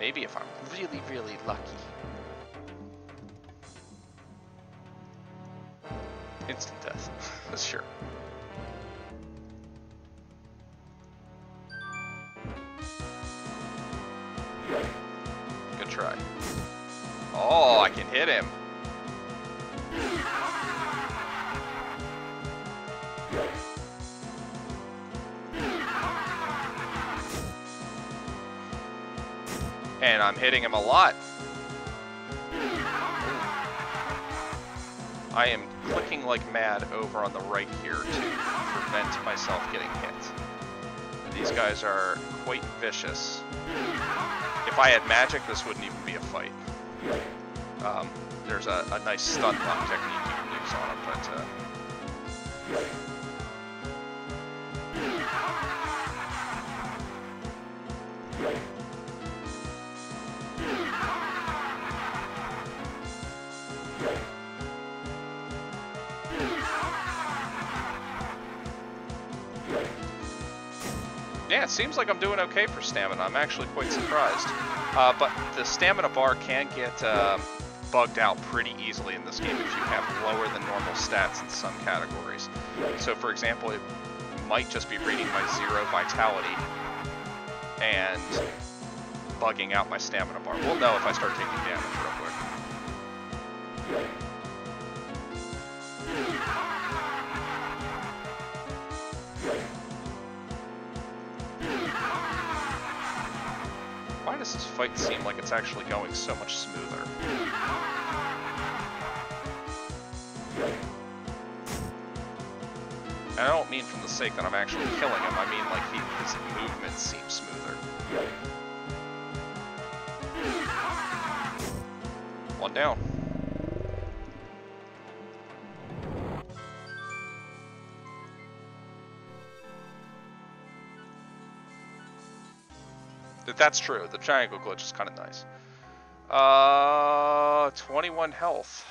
Maybe if I'm really, really lucky. Instant death. Sure. Hitting him a lot. I am clicking like mad over on the right here to prevent myself getting hit. These guys are quite vicious. If I had magic, this wouldn't even be a fight. Um, there's a, a, nice stun lock technique you can use on them, but... Uh, it seems like I'm doing okay for stamina. I'm actually quite surprised. Uh, but the stamina bar can get uh, bugged out pretty easily in this game if you have lower than normal stats in some categories. So for example, it might just be reading my zero vitality and bugging out my stamina bar. We'll know if I start taking damage this fight seem like it's actually going so much smoother? And I don't mean from the sake that I'm actually killing him, I mean like he, his movement seems smoother. One down. That's true. The triangle glitch is kind of nice. Uh, 21 health.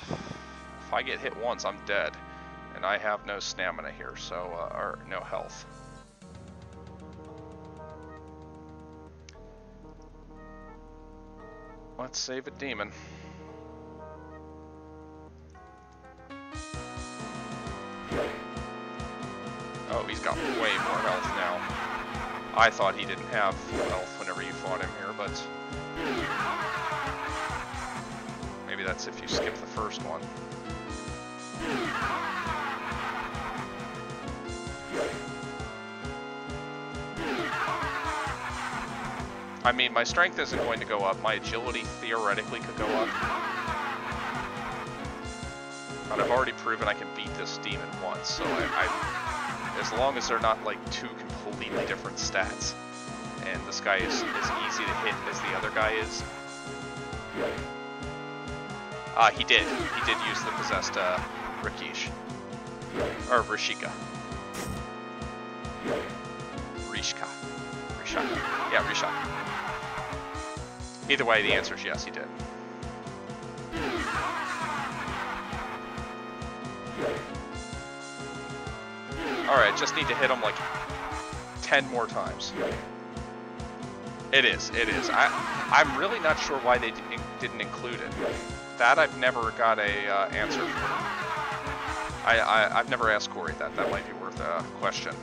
If I get hit once, I'm dead. And I have no stamina here, so, uh, or no health. Let's save a demon. Oh, he's got way more health now. I thought he didn't have health whenever you fought him here, but... Maybe that's if you skip the first one. I mean, my strength isn't going to go up. My agility theoretically could go up. But I've already proven I can beat this demon once, so I, I as long as they're not like two completely different stats, and this guy is as easy to hit as the other guy is. Uh, he did. He did use the possessed uh, Rakish. Or Rishika. Rishka. Rishaka. Yeah, Rishaka. Either way, the answer is yes, he did. Alright, just need to hit him like 10 more times. It is, it is. I, I'm really not sure why they didn't include it. That I've never got a uh, answer for. I, I, I've never asked Corey that. That might be worth a question.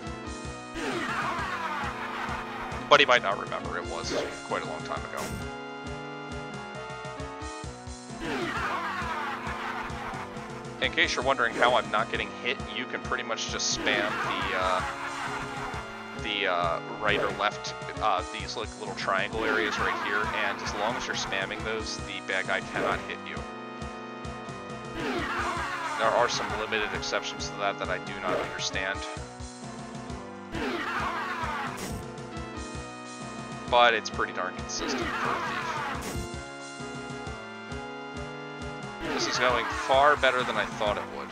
But he might not remember. It was quite a long time ago. In case you're wondering how I'm not getting hit, you can pretty much just spam the uh, the uh, right or left, uh, these like little triangle areas right here, and as long as you're spamming those, the bad guy cannot hit you. There are some limited exceptions to that that I do not understand. But it's pretty darn consistent for a thief. This is going far better than I thought it would.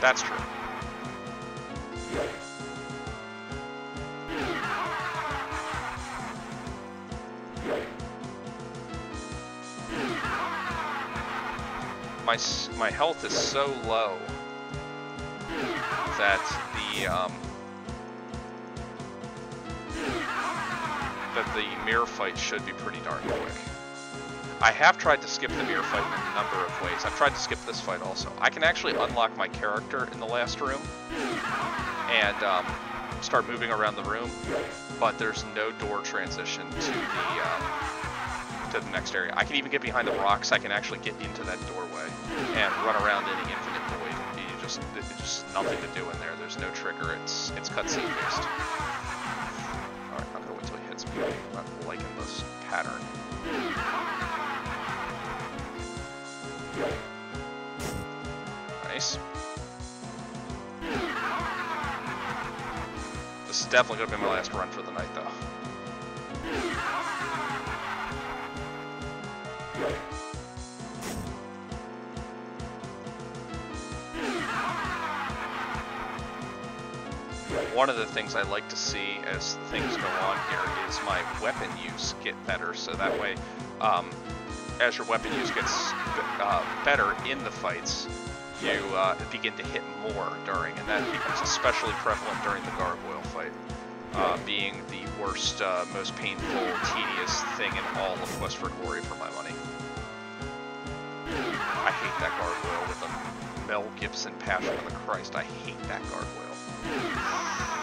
That's true. My, my health is so low that the um, that the mirror fight should be pretty darn quick. I have tried to skip the mirror fight in a number of ways. I've tried to skip this fight also. I can actually unlock my character in the last room and um, start moving around the room, but there's no door transition to the uh, to the next area. I can even get behind the rocks. I can actually get into that doorway and run around in the infinite void. You just there's just nothing to do in there. There's no trigger. It's it's cutscene based. All right, I'm gonna wait till he hits me. I'm liking this pattern. Nice. This is definitely going to be my last run for the night, though. One of the things I like to see as things go on here is my weapon use get better, so that way, um, as your weapon use gets uh, better in the fights, you uh, begin to hit more during, and that becomes especially prevalent during the gargoyle fight, uh, being the worst, uh, most painful, tedious thing in all of Quest for Glory for my money. I hate that gargoyle with a Mel Gibson Passion of the Christ. I hate that gargoyle.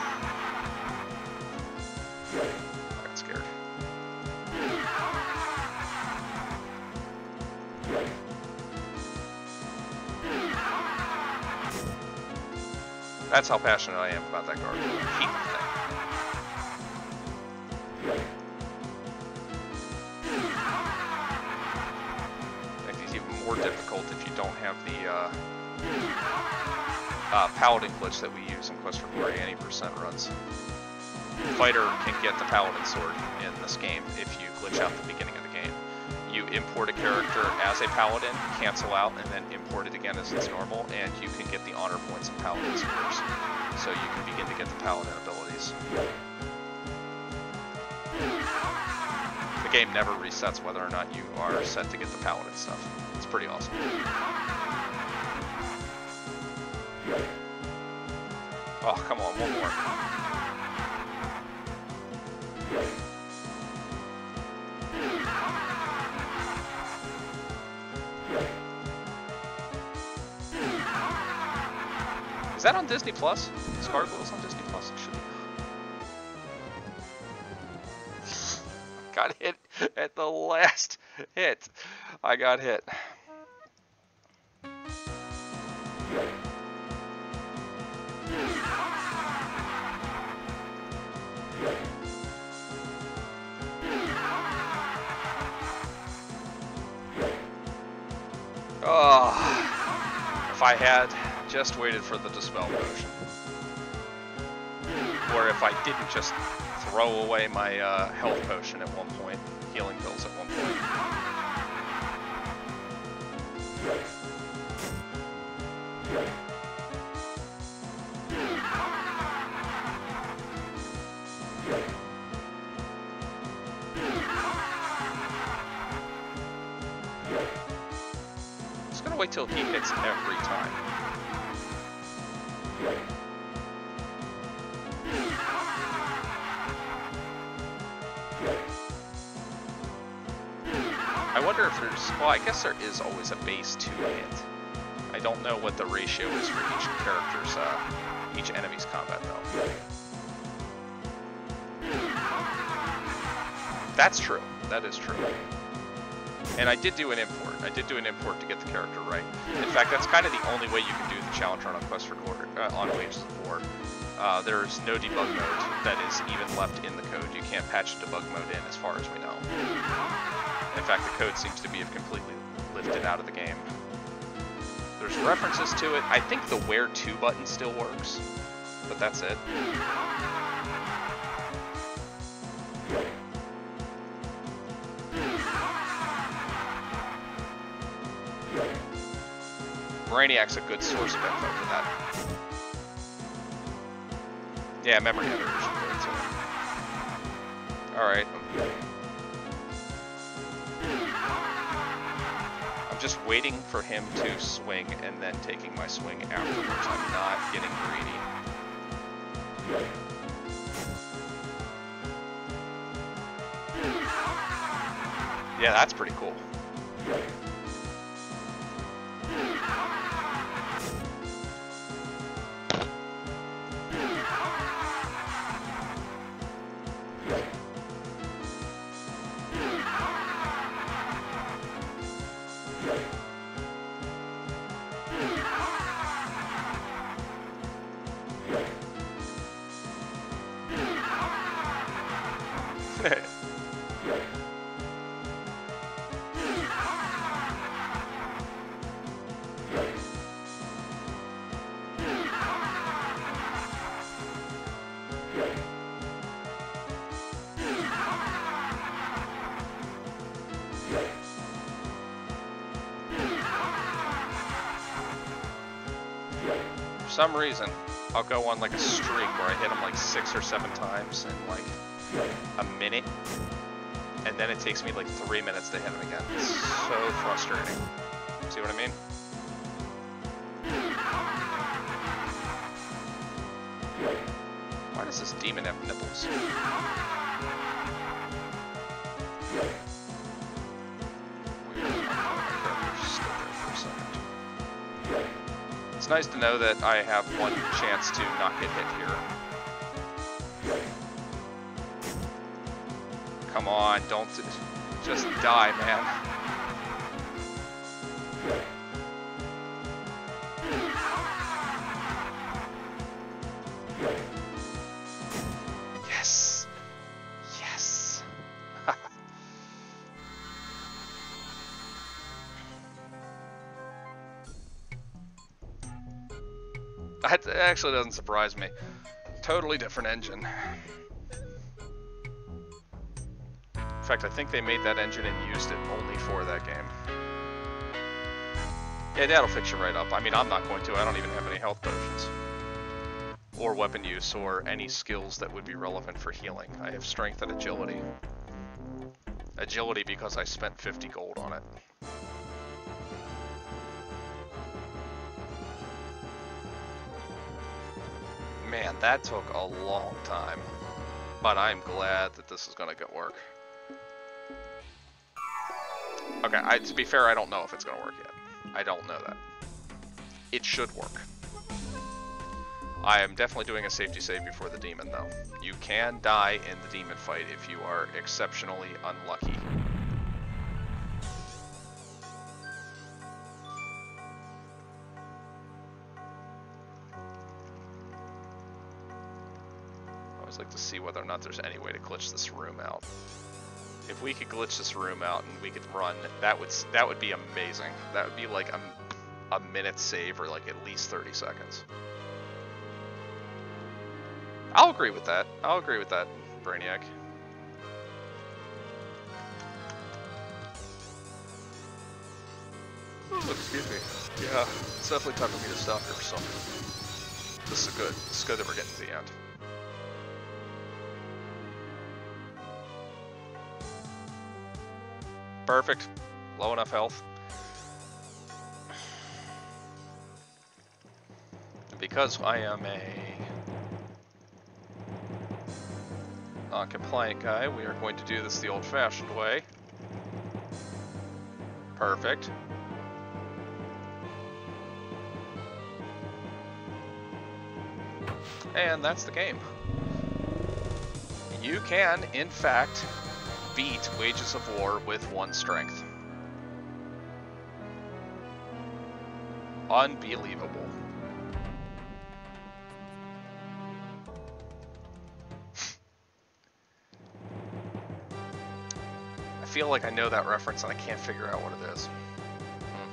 That's how passionate I am about that. I even more difficult if you don't have the uh, uh, paladin glitch that we use in Quest for Glory any percent runs. The fighter can get the paladin sword in this game if you glitch out the beginning of import a character as a paladin, cancel out, and then import it again as its normal, and you can get the honor points of paladin swords. So you can begin to get the paladin abilities. The game never resets whether or not you are set to get the paladin stuff. It's pretty awesome. Oh, come on, one more. That on Disney Plus? Is Gargoyles on Disney Plus? It should be. got hit at the last hit. I got hit. Oh, if I had just waited for the Dispel potion. Or if I didn't just throw away my uh, health potion at one point, healing pills at one point. Just gonna wait till he hits every time. Wonder if there's, well, I guess there is always a base to hit. I don't know what the ratio is for each character's, uh, each enemy's combat though. That's true. That is true. And I did do an import. I did do an import to get the character right. In fact, that's kind of the only way you can do the challenge run on Quest for Glory, uh, on Wages of War. Uh, there's no debug mode that is even left in the code. You can't patch debug mode in as far as we know. In fact, the code seems to be completely lifted out of the game. There's references to it. I think the where to button still works, but that's it. Brainiac's a good source of info for that. Yeah, memory editors are. Alright. Waiting for him to swing and then taking my swing afterwards. I'm not getting greedy. Yeah, that's pretty cool. Some reason, I'll go on like a streak where I hit him like six or seven times in like a minute, and then it takes me like three minutes to hit him again. It's so frustrating. See what I mean? Why does this demon have nipples? It's nice to know that I have one chance to not get hit here. Come on, don't just die, man. Actually doesn't surprise me. Totally different engine. In fact, I think they made that engine and used it only for that game. Yeah, that'll fix you right up. I mean, I'm not going to. I don't even have any health potions. Or weapon use, or any skills that would be relevant for healing. I have strength and agility. Agility because I spent 50 gold on it. Man, that took a long time. But I'm glad that this is going to work. Okay, I, to be fair, I don't know if it's going to work yet. I don't know that. It should work. I am definitely doing a safety save before the demon, though. You can die in the demon fight if you are exceptionally unlucky. See whether or not there's any way to glitch this room out. If we could glitch this room out and we could run, that would that would be amazing. That would be like a, a minute save or like at least 30 seconds. I'll agree with that. I'll agree with that, Brainiac. Oh, excuse me. Yeah, it's definitely time for me to stop here for something. This is good. This is good that we're getting to the end. Perfect. Low enough health. Because I am a non-compliant guy, we are going to do this the old-fashioned way. Perfect. And that's the game. You can, in fact, beat Wages of War with one strength. Unbelievable. I feel like I know that reference and I can't figure out what it is. Hmm.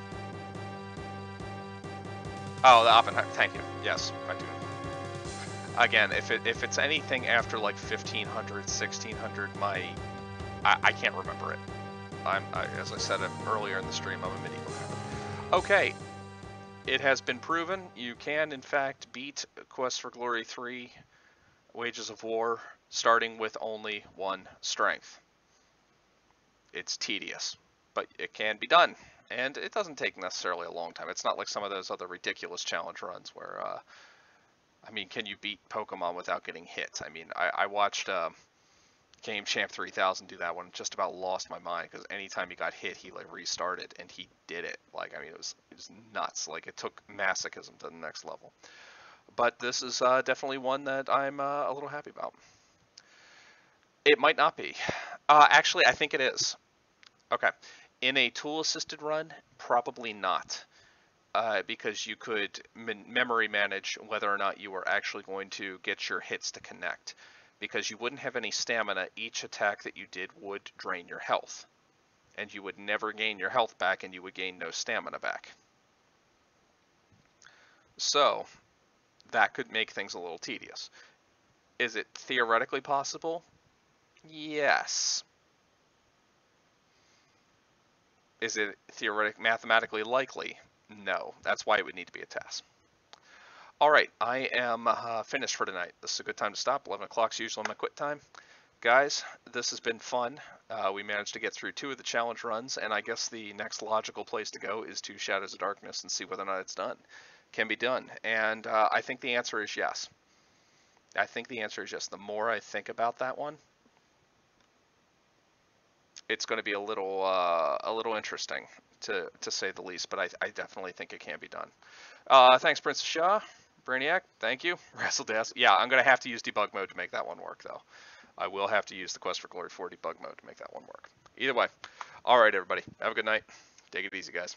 Oh, the Oppenheimer. Thank you. Yes, I do. Again, if it if it's anything after like 1500, 1600, my I, I can't remember it. I'm, I, as I said earlier in the stream, I'm a medieval guy. Okay, it has been proven you can, in fact, beat Quest for Glory 3 Wages of War starting with only one strength. It's tedious, but it can be done. And it doesn't take necessarily a long time. It's not like some of those other ridiculous challenge runs where, uh, I mean, can you beat Pokemon without getting hit? I mean, I, I watched... Uh, Game Champ 3000 do that one. Just about lost my mind because anytime he got hit, he like restarted, and he did it. Like I mean, it was it was nuts. Like it took masochism to the next level. But this is uh, definitely one that I'm uh, a little happy about. It might not be. Uh, actually, I think it is. Okay. In a tool-assisted run, probably not. Uh, because you could memory manage whether or not you were actually going to get your hits to connect because you wouldn't have any stamina, each attack that you did would drain your health. And you would never gain your health back and you would gain no stamina back. So, that could make things a little tedious. Is it theoretically possible? Yes. Is it theoretic mathematically likely? No. That's why it would need to be a test. All right, I am uh, finished for tonight. This is a good time to stop. 11 o'clock is usually my quit time. Guys, this has been fun. Uh, we managed to get through two of the challenge runs, and I guess the next logical place to go is to Shadows of Darkness and see whether or not it's done. Can be done. And uh, I think the answer is yes. I think the answer is yes. The more I think about that one, it's going to be a little uh, a little interesting to to say the least. But I, I definitely think it can be done. Uh, thanks, Princess Shaw. Brainiac, thank you. WrestleDash. Yeah, I'm going to have to use debug mode to make that one work, though. I will have to use the Quest for Glory 4 debug mode to make that one work. Either way. All right, everybody. Have a good night. Take it easy, guys.